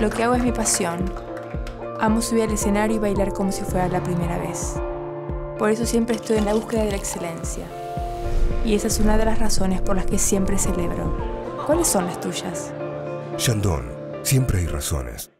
Lo que hago es mi pasión. Amo subir al escenario y bailar como si fuera la primera vez. Por eso siempre estoy en la búsqueda de la excelencia. Y esa es una de las razones por las que siempre celebro. ¿Cuáles son las tuyas? Shandong, siempre hay razones.